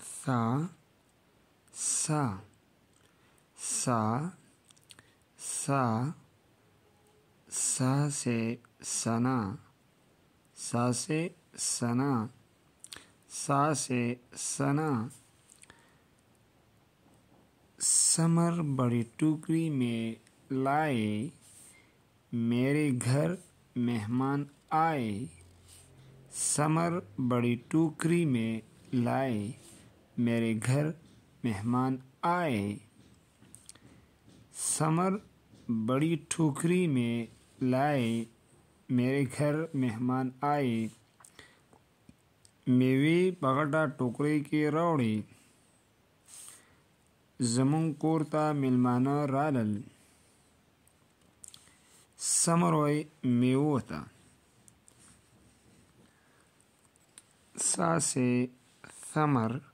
सा सा सा सा सा से सना, सा से सना, सा से सना। समर बड़ी टुकड़ी में लाए, मेरे घर मेहमान आए। समर बड़ी टोकरी में लाए मेरे घर मेहमान आए। समर बड़ी ठोकरी में लाए। मेरे घर मेहमान आए। मेवे बगटा टोकरे के रौड़े। जमुं कोरता मिलमाना रालल। समर समरोय मेवोता सा से समर